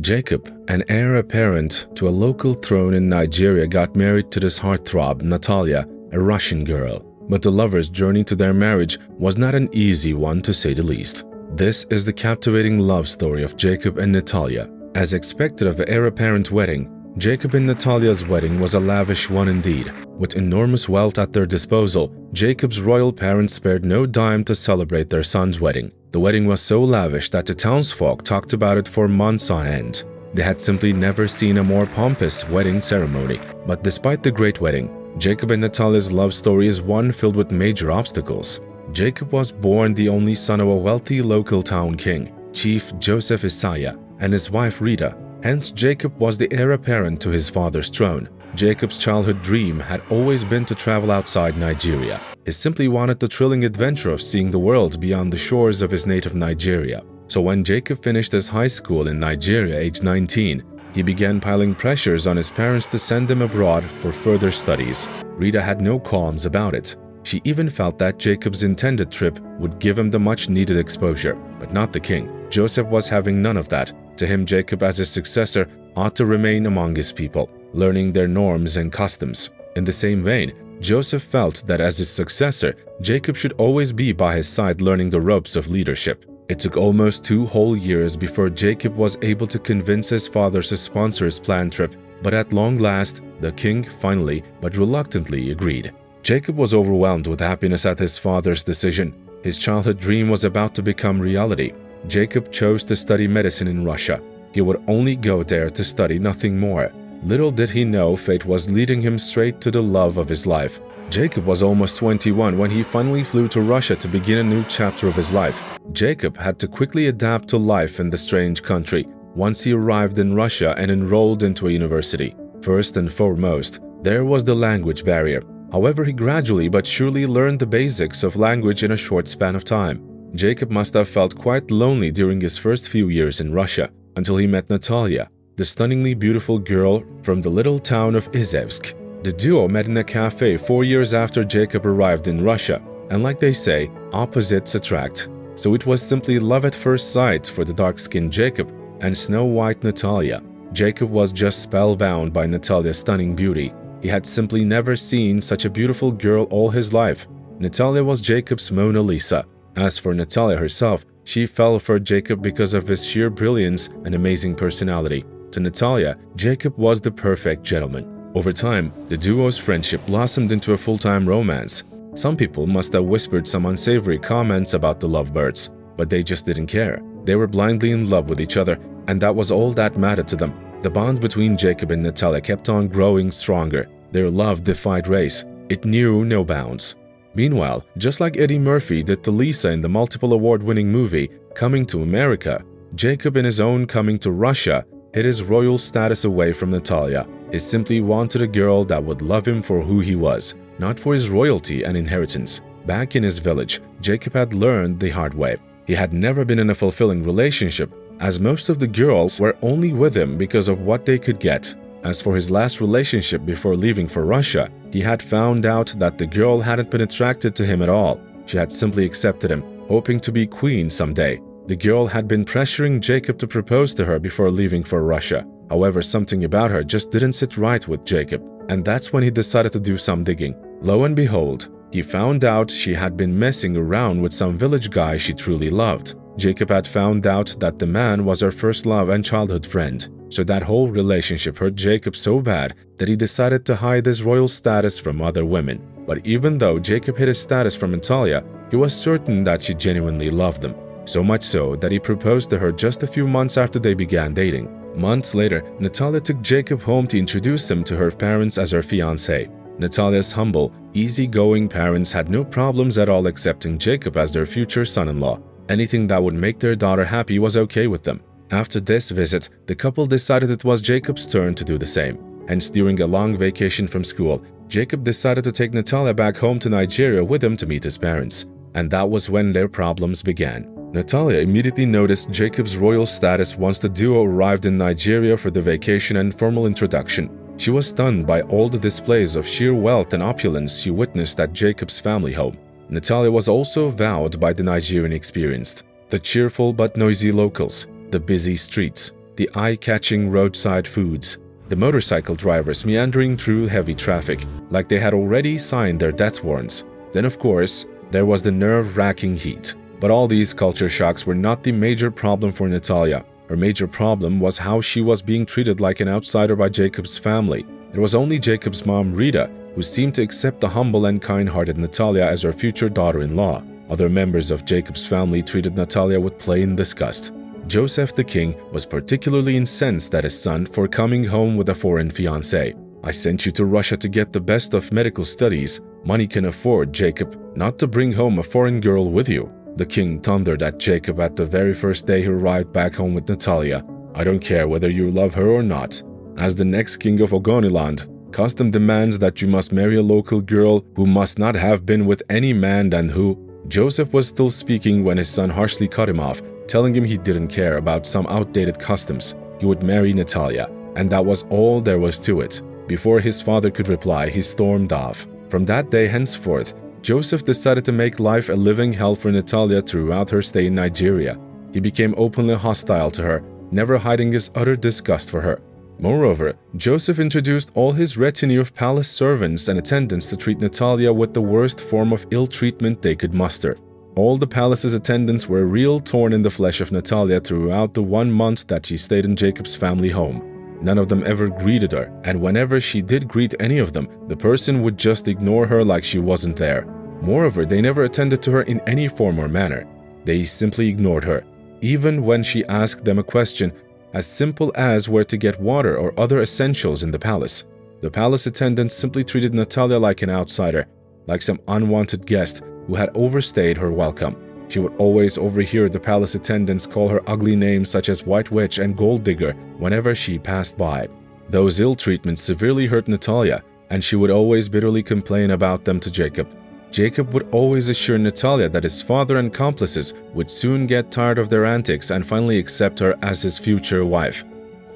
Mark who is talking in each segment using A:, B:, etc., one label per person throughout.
A: Jacob, an heir apparent to a local throne in Nigeria, got married to this heartthrob, Natalya, a Russian girl. But the lovers' journey to their marriage was not an easy one to say the least. This is the captivating love story of Jacob and Natalya. As expected of an heir apparent wedding, Jacob and Natalya's wedding was a lavish one indeed. With enormous wealth at their disposal, Jacob's royal parents spared no dime to celebrate their son's wedding. The wedding was so lavish that the townsfolk talked about it for months on end. They had simply never seen a more pompous wedding ceremony. But despite the great wedding, Jacob and Natalya's love story is one filled with major obstacles. Jacob was born the only son of a wealthy local town king, Chief Joseph Isaiah, and his wife Rita. Hence, Jacob was the heir apparent to his father's throne. Jacob's childhood dream had always been to travel outside Nigeria. He simply wanted the thrilling adventure of seeing the world beyond the shores of his native Nigeria. So when Jacob finished his high school in Nigeria aged 19, he began piling pressures on his parents to send him abroad for further studies. Rita had no qualms about it. She even felt that Jacob's intended trip would give him the much-needed exposure, but not the king. Joseph was having none of that. To him, Jacob as his successor ought to remain among his people, learning their norms and customs. In the same vein, Joseph felt that as his successor, Jacob should always be by his side learning the ropes of leadership. It took almost two whole years before Jacob was able to convince his father to sponsor his planned trip, but at long last, the king finally, but reluctantly, agreed. Jacob was overwhelmed with happiness at his father's decision. His childhood dream was about to become reality. Jacob chose to study medicine in Russia. He would only go there to study nothing more. Little did he know fate was leading him straight to the love of his life. Jacob was almost 21 when he finally flew to Russia to begin a new chapter of his life. Jacob had to quickly adapt to life in the strange country once he arrived in Russia and enrolled into a university. First and foremost, there was the language barrier. However, he gradually but surely learned the basics of language in a short span of time. Jacob must have felt quite lonely during his first few years in Russia until he met Natalya, the stunningly beautiful girl from the little town of Izhevsk. The duo met in a cafe four years after Jacob arrived in Russia, and like they say, opposites attract. So it was simply love at first sight for the dark-skinned Jacob and snow-white Natalya. Jacob was just spellbound by Natalya's stunning beauty. He had simply never seen such a beautiful girl all his life. Natalya was Jacob's Mona Lisa. As for Natalya herself, she fell for Jacob because of his sheer brilliance and amazing personality. To Natalya, Jacob was the perfect gentleman. Over time, the duo's friendship blossomed into a full-time romance. Some people must have whispered some unsavory comments about the lovebirds, but they just didn't care. They were blindly in love with each other, and that was all that mattered to them. The bond between Jacob and Natalya kept on growing stronger. Their love defied race. It knew no bounds. Meanwhile, just like Eddie Murphy did to Lisa in the multiple award-winning movie Coming to America, Jacob in his own Coming to Russia hid his royal status away from Natalya. He simply wanted a girl that would love him for who he was, not for his royalty and inheritance. Back in his village, Jacob had learned the hard way. He had never been in a fulfilling relationship, as most of the girls were only with him because of what they could get. As for his last relationship before leaving for Russia, he had found out that the girl hadn't been attracted to him at all. She had simply accepted him, hoping to be queen someday. The girl had been pressuring Jacob to propose to her before leaving for Russia. However, something about her just didn't sit right with Jacob, and that's when he decided to do some digging. Lo and behold, he found out she had been messing around with some village guy she truly loved. Jacob had found out that the man was her first love and childhood friend. So that whole relationship hurt Jacob so bad that he decided to hide his royal status from other women. But even though Jacob hid his status from Natalya, he was certain that she genuinely loved him. So much so that he proposed to her just a few months after they began dating. Months later, Natalya took Jacob home to introduce him to her parents as her fiancé. Natalya's humble, easygoing parents had no problems at all accepting Jacob as their future son-in-law. Anything that would make their daughter happy was okay with them. After this visit, the couple decided it was Jacob's turn to do the same. Hence, during a long vacation from school, Jacob decided to take Natalya back home to Nigeria with him to meet his parents. And that was when their problems began. Natalya immediately noticed Jacob's royal status once the duo arrived in Nigeria for the vacation and formal introduction. She was stunned by all the displays of sheer wealth and opulence she witnessed at Jacob's family home. Natalya was also wowed by the Nigerian experience. The cheerful but noisy locals, the busy streets, the eye-catching roadside foods, the motorcycle drivers meandering through heavy traffic like they had already signed their death warrants. Then of course, there was the nerve-wracking heat. But all these culture shocks were not the major problem for Natalya. Her major problem was how she was being treated like an outsider by Jacob's family. It was only Jacob's mom, Rita, who seemed to accept the humble and kind-hearted Natalya as her future daughter-in-law. Other members of Jacob's family treated Natalya with plain disgust. Joseph the king was particularly incensed at his son for coming home with a foreign fiancée. I sent you to Russia to get the best of medical studies. Money can afford, Jacob, not to bring home a foreign girl with you. The king thundered at Jacob at the very first day he arrived back home with Natalya. I don't care whether you love her or not. As the next king of Ogoniland, custom demands that you must marry a local girl who must not have been with any man than who. Joseph was still speaking when his son harshly cut him off telling him he didn't care about some outdated customs. He would marry Natalya, and that was all there was to it. Before his father could reply, he stormed off. From that day henceforth, Joseph decided to make life a living hell for Natalya throughout her stay in Nigeria. He became openly hostile to her, never hiding his utter disgust for her. Moreover, Joseph introduced all his retinue of palace servants and attendants to treat Natalya with the worst form of ill treatment they could muster. All the palace's attendants were real torn in the flesh of Natalya throughout the one month that she stayed in Jacob's family home. None of them ever greeted her, and whenever she did greet any of them, the person would just ignore her like she wasn't there. Moreover, they never attended to her in any form or manner. They simply ignored her, even when she asked them a question as simple as where to get water or other essentials in the palace. The palace attendants simply treated Natalya like an outsider, like some unwanted guest who had overstayed her welcome. She would always overhear the palace attendants call her ugly names such as White Witch and Gold Digger whenever she passed by. Those ill treatments severely hurt Natalya, and she would always bitterly complain about them to Jacob. Jacob would always assure Natalya that his father and accomplices would soon get tired of their antics and finally accept her as his future wife.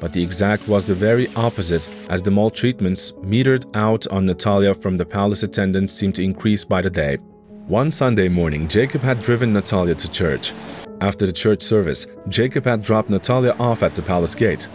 A: But the exact was the very opposite, as the maltreatments metered out on Natalya from the palace attendants seemed to increase by the day. One Sunday morning, Jacob had driven Natalya to church. After the church service, Jacob had dropped Natalya off at the palace gate.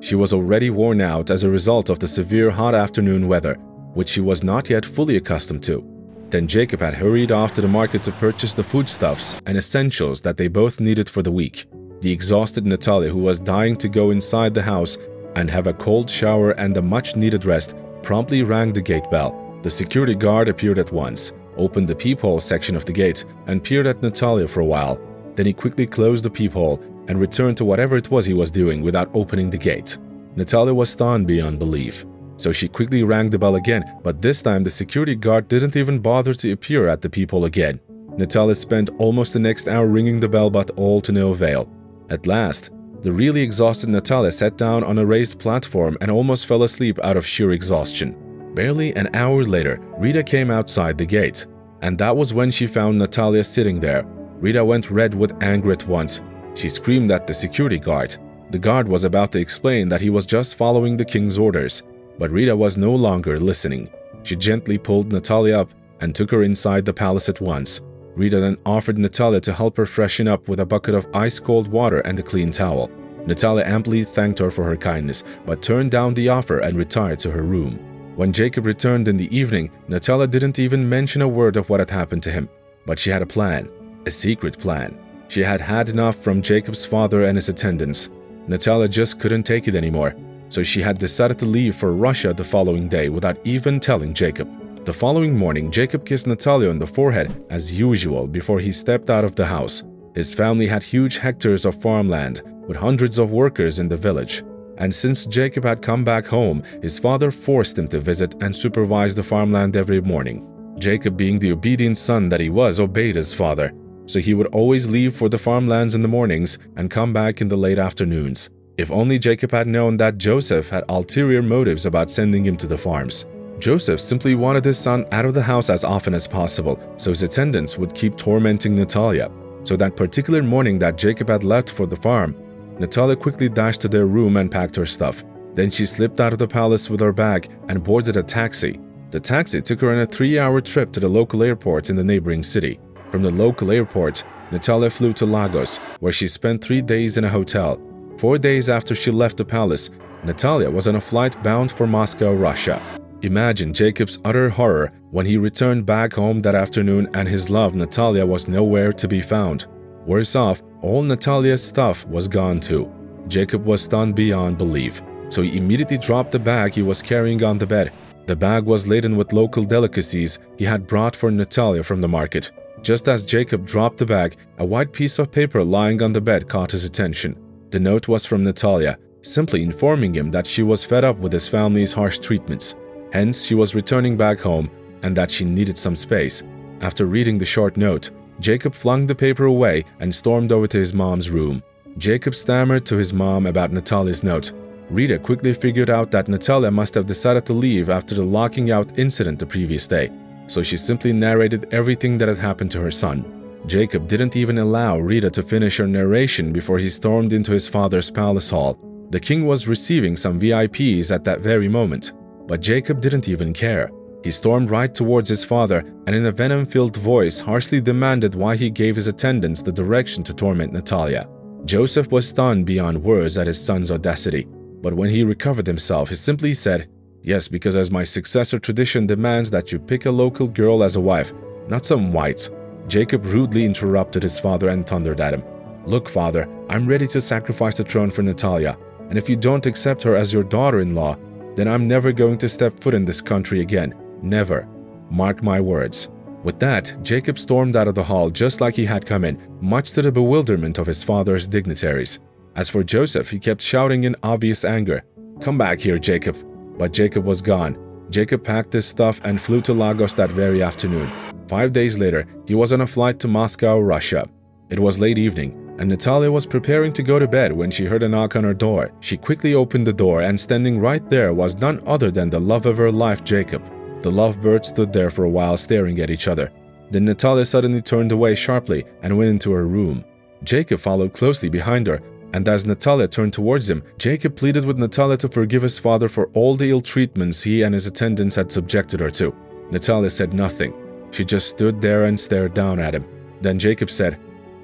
A: She was already worn out as a result of the severe hot afternoon weather, which she was not yet fully accustomed to. Then Jacob had hurried off to the market to purchase the foodstuffs and essentials that they both needed for the week. The exhausted Natalya, who was dying to go inside the house and have a cold shower and a much-needed rest, promptly rang the gate bell. The security guard appeared at once opened the peephole section of the gate, and peered at Natalya for a while. Then he quickly closed the peephole and returned to whatever it was he was doing without opening the gate. Natalya was stunned beyond belief. So she quickly rang the bell again, but this time the security guard didn't even bother to appear at the peephole again. Natalya spent almost the next hour ringing the bell, but all to no avail. At last, the really exhausted Natalya sat down on a raised platform and almost fell asleep out of sheer exhaustion. Barely an hour later, Rita came outside the gate, and that was when she found Natalya sitting there. Rita went red with anger at once. She screamed at the security guard. The guard was about to explain that he was just following the king's orders, but Rita was no longer listening. She gently pulled Natalya up and took her inside the palace at once. Rita then offered Natalya to help her freshen up with a bucket of ice-cold water and a clean towel. Natalya amply thanked her for her kindness, but turned down the offer and retired to her room. When Jacob returned in the evening, Natalya didn't even mention a word of what had happened to him. But she had a plan, a secret plan. She had had enough from Jacob's father and his attendants. Natalya just couldn't take it anymore, so she had decided to leave for Russia the following day without even telling Jacob. The following morning, Jacob kissed Natalya on the forehead as usual before he stepped out of the house. His family had huge hectares of farmland with hundreds of workers in the village and since Jacob had come back home, his father forced him to visit and supervise the farmland every morning. Jacob, being the obedient son that he was, obeyed his father, so he would always leave for the farmlands in the mornings and come back in the late afternoons. If only Jacob had known that Joseph had ulterior motives about sending him to the farms. Joseph simply wanted his son out of the house as often as possible, so his attendants would keep tormenting Natalya. So that particular morning that Jacob had left for the farm, Natalya quickly dashed to their room and packed her stuff. Then she slipped out of the palace with her bag and boarded a taxi. The taxi took her on a three-hour trip to the local airport in the neighboring city. From the local airport, Natalya flew to Lagos, where she spent three days in a hotel. Four days after she left the palace, Natalya was on a flight bound for Moscow, Russia. Imagine Jacob's utter horror when he returned back home that afternoon and his love, Natalya, was nowhere to be found. Worse off, all Natalya's stuff was gone too. Jacob was stunned beyond belief, so he immediately dropped the bag he was carrying on the bed. The bag was laden with local delicacies he had brought for Natalya from the market. Just as Jacob dropped the bag, a white piece of paper lying on the bed caught his attention. The note was from Natalya, simply informing him that she was fed up with his family's harsh treatments. Hence, she was returning back home and that she needed some space. After reading the short note, Jacob flung the paper away and stormed over to his mom's room. Jacob stammered to his mom about Natalya's note. Rita quickly figured out that Natalya must have decided to leave after the locking out incident the previous day, so she simply narrated everything that had happened to her son. Jacob didn't even allow Rita to finish her narration before he stormed into his father's palace hall. The king was receiving some VIPs at that very moment. But Jacob didn't even care. He stormed right towards his father and in a venom-filled voice harshly demanded why he gave his attendants the direction to torment Natalya. Joseph was stunned beyond words at his son's audacity, but when he recovered himself, he simply said, Yes, because as my successor tradition demands that you pick a local girl as a wife, not some whites. Jacob rudely interrupted his father and thundered at him. Look, father, I'm ready to sacrifice the throne for Natalya, and if you don't accept her as your daughter-in-law, then I'm never going to step foot in this country again. Never. Mark my words. With that, Jacob stormed out of the hall just like he had come in, much to the bewilderment of his father's dignitaries. As for Joseph, he kept shouting in obvious anger, Come back here, Jacob. But Jacob was gone. Jacob packed his stuff and flew to Lagos that very afternoon. Five days later, he was on a flight to Moscow, Russia. It was late evening, and Natalya was preparing to go to bed when she heard a knock on her door. She quickly opened the door and standing right there was none other than the love of her life, Jacob. The lovebirds stood there for a while staring at each other. Then Natalya suddenly turned away sharply and went into her room. Jacob followed closely behind her, and as Natalya turned towards him, Jacob pleaded with Natalya to forgive his father for all the ill treatments he and his attendants had subjected her to. Natalya said nothing. She just stood there and stared down at him. Then Jacob said,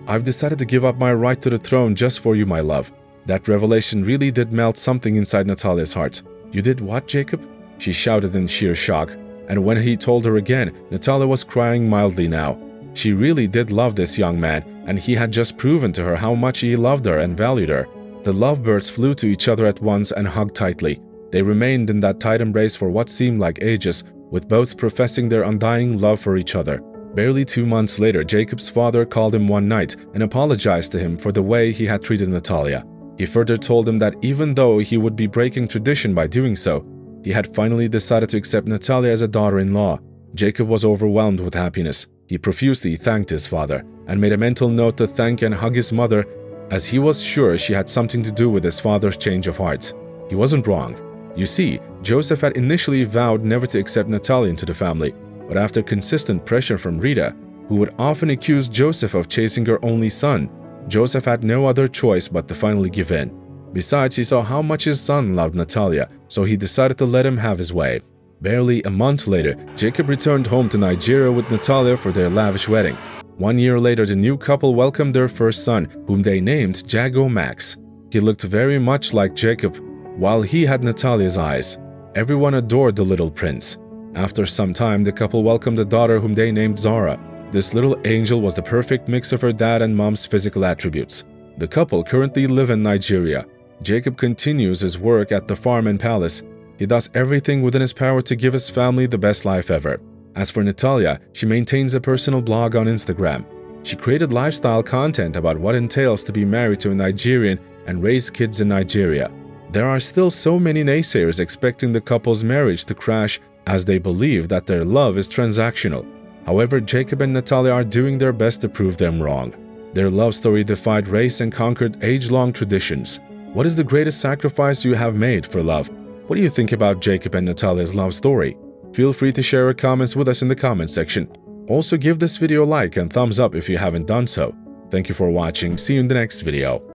A: I've decided to give up my right to the throne just for you, my love. That revelation really did melt something inside Natalya's heart. You did what, Jacob? She shouted in sheer shock. And when he told her again, Natalya was crying mildly now. She really did love this young man, and he had just proven to her how much he loved her and valued her. The lovebirds flew to each other at once and hugged tightly. They remained in that tight embrace for what seemed like ages, with both professing their undying love for each other. Barely two months later, Jacob's father called him one night and apologized to him for the way he had treated Natalya. He further told him that even though he would be breaking tradition by doing so, he had finally decided to accept Natalya as a daughter-in-law. Jacob was overwhelmed with happiness. He profusely thanked his father and made a mental note to thank and hug his mother as he was sure she had something to do with his father's change of heart. He wasn't wrong. You see, Joseph had initially vowed never to accept Natalya into the family, but after consistent pressure from Rita, who would often accuse Joseph of chasing her only son, Joseph had no other choice but to finally give in. Besides, he saw how much his son loved Natalya, so he decided to let him have his way. Barely a month later, Jacob returned home to Nigeria with Natalya for their lavish wedding. One year later, the new couple welcomed their first son, whom they named Jago Max. He looked very much like Jacob, while he had Natalya's eyes. Everyone adored the little prince. After some time, the couple welcomed a daughter whom they named Zara. This little angel was the perfect mix of her dad and mom's physical attributes. The couple currently live in Nigeria. Jacob continues his work at the farm and palace. He does everything within his power to give his family the best life ever. As for Natalya, she maintains a personal blog on Instagram. She created lifestyle content about what entails to be married to a Nigerian and raise kids in Nigeria. There are still so many naysayers expecting the couple's marriage to crash as they believe that their love is transactional. However, Jacob and Natalya are doing their best to prove them wrong. Their love story defied race and conquered age-long traditions. What is the greatest sacrifice you have made for love? What do you think about Jacob and Natalya's love story? Feel free to share your comments with us in the comment section. Also give this video a like and thumbs up if you haven't done so. Thank you for watching, see you in the next video.